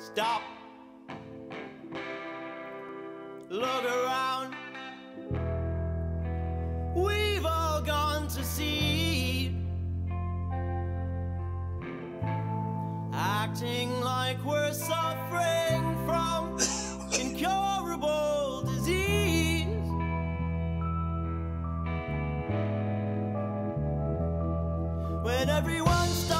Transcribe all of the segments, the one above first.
Stop. Look around. We've all gone to seed, Acting like we're suffering from incurable disease. When everyone stops.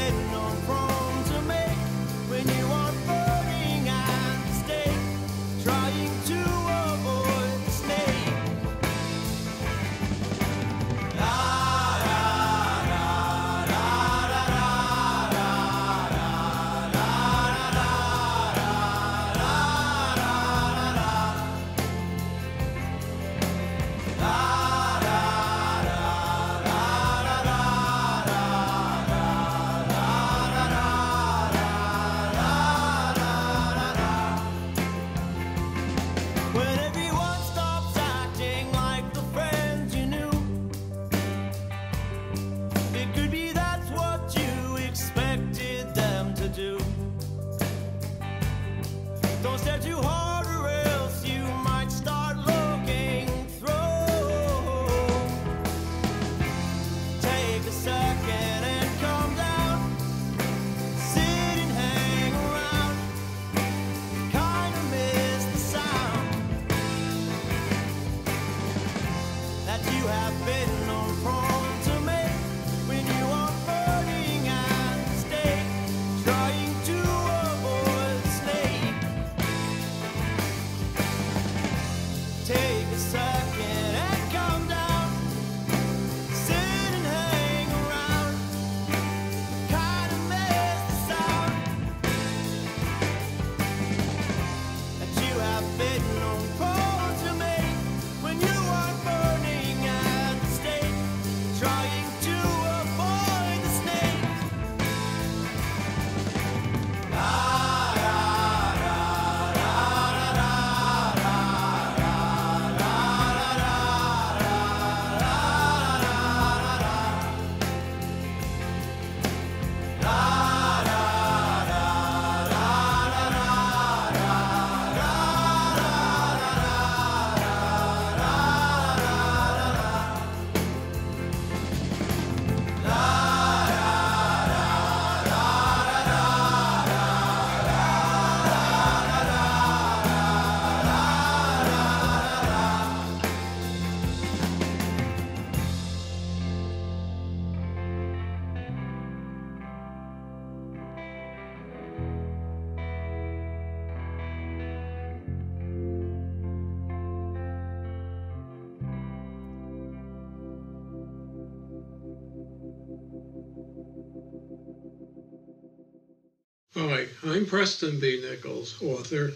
Hi, I'm Preston B. Nichols, author.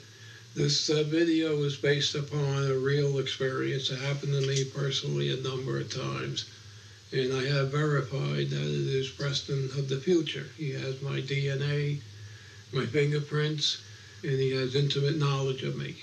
This uh, video is based upon a real experience that happened to me personally a number of times, and I have verified that it is Preston of the future. He has my DNA, my fingerprints, and he has intimate knowledge of me.